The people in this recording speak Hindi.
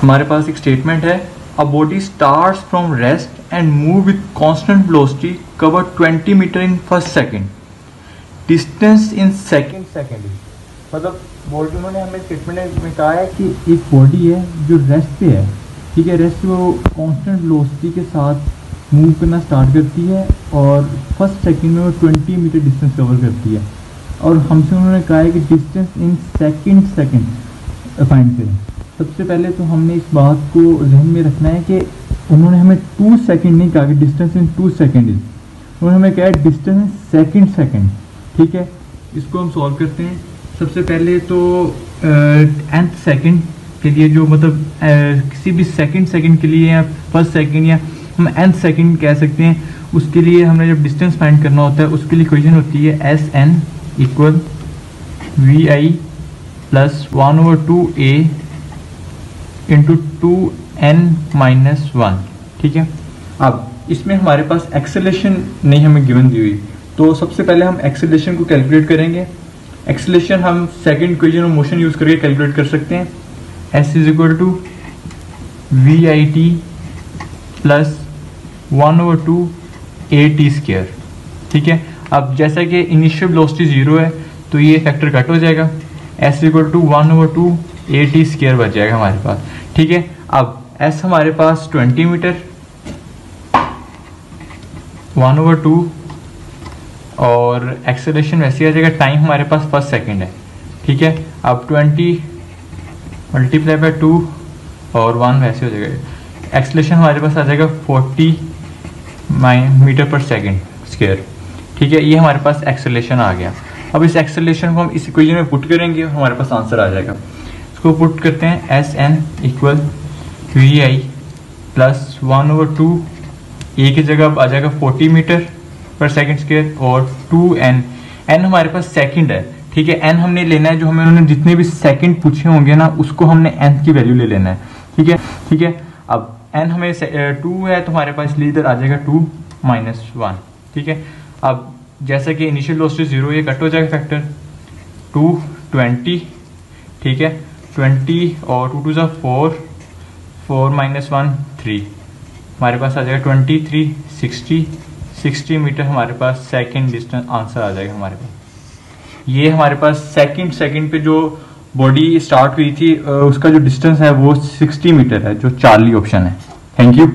हमारे पास एक स्टेटमेंट है a body start from rest and move with constant velocity cover 20 metre in first second distance in second second मतलब बॉडी उन्होंने हमें स्टेटमेंट में कहा है कि एक बॉडी है जो रेस्ट पे है। ठीक है रेस्ट वो कॉन्स्टेंट वेलोसिटी के साथ मूव करना स्टार्ट करती है और फ़र्स्ट सेकेंड में वो 20 मीटर डिस्टेंस कवर करती है। और हमसे उन्होंने कहा है कि distance in second second find करें। सबसे पहले तो हमने इस बात को जहन में रखना है कि उन्होंने हमें टू सेकेंड नहीं कहा कि distance in two second is उन्होंने हमें कहा डिस्टेंस इन सेकेंड सेकेंड ठीक है? इसको हम सॉल्व करते हैं। सबसे पहले तो एंथ सेकेंड के लिए जो मतलब uh, किसी भी सेकेंड सेकेंड के लिए या फ़र्स्ट सेकेंड या हम एंथ सेकेंड कह सकते हैं उसके लिए हमें जब डिस्टेंस फाइंड करना होता है उसके लिए इक्वेशन होती है S N equal V I plus one over two A into two N minus one ठीक है? अब, इसमें हमारे पास एक्सेलेशन नहीं हमें गिवन दी हुई। तो सबसे पहले हम एक्सेलेशन को कैलकुलेट करेंगे। एक्सेलेशन हम second equation of motion use करके कैलकुलेट कर सकते हैं। S is equal to V I T plus one over two A T square ठीक है? अब, जैसा कि इनिशियल वेलोसिटी ज़ीरो है तो ये फैक्टर कट हो जाएगा। S equal to one over two A T square बच जाएगा हमारे पास। ठीक है? अब एस हमारे पास twenty metre one over two और एक्सेलेशन वैसे आ जाएगा टाइम हमारे पास फ़र्स्ट सेकंड है। ठीक है? अब ट्वेंटी मल्टीप्लाई बाय टू और वन वैसे हो जाएगा। एक्सेलेशन हमारे पास आ जाएगा forty metre per second square ठीक है? ये हमारे पास एक्सेलेशन आ गया। अब इस एक्सेलेशन को हम इस इक्वेशन में पुट करेंगे हमारे पास आंसर आ जाएगा। इसको पुट करते हैं S N equal V I plus one over two A की जगह अब आ जाएगा forty metre per second square और टू एन एन हमारे पास सेकंड है, ठीक है? एन हमने लेना है जो हमें उन्होंने जितने भी सेकंड पूछे होंगे ना, उसको हमने एन की वैल्यू ले लेना है, ठीक है? ठीक है? अब एन हमें टू है तो हमारे पास इसलिए इधर आ जाएगा टू माइनस वन ठीक है? अब जैसा कि इनिशियल लॉस ज़ीरो ये कट हो जाएगा फैक्टर टू ट्वेंटी ठीक है? ट्वेंटी और टू टू ज़ा four four minus one three हमारे पास आ जाएगा twenty three sixty sixty metre हमारे पास सेकेंड डिस्टेंस आंसर आ जाएगा हमारे पास. ये हमारे पास सेकेंड सेकेंड पे जो बॉडी स्टार्ट हुई थी उसका जो डिस्टेंस है वो सिक्सटी मीटर है, जो चार्ली ऑप्शन है. Thank you